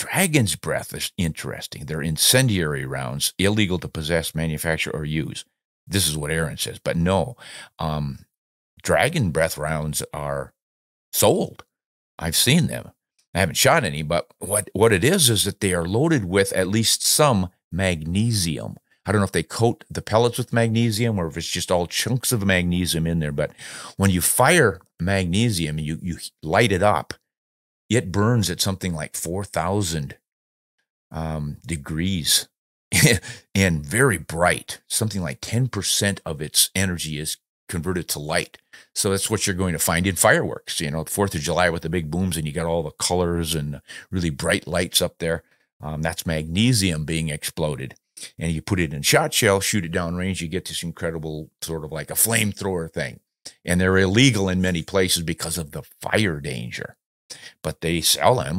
Dragon's breath is interesting. They're incendiary rounds, illegal to possess, manufacture, or use. This is what Aaron says. But no, um, dragon breath rounds are sold. I've seen them. I haven't shot any, but what, what it is is that they are loaded with at least some magnesium. I don't know if they coat the pellets with magnesium or if it's just all chunks of magnesium in there. But when you fire magnesium, you, you light it up, it burns at something like 4,000 um, degrees and very bright. Something like 10% of its energy is converted to light. So that's what you're going to find in fireworks. You know, Fourth of July with the big booms, and you got all the colors and really bright lights up there. Um, that's magnesium being exploded. And you put it in shot shell, shoot it down range, you get this incredible sort of like a flamethrower thing. And they're illegal in many places because of the fire danger. But they sell them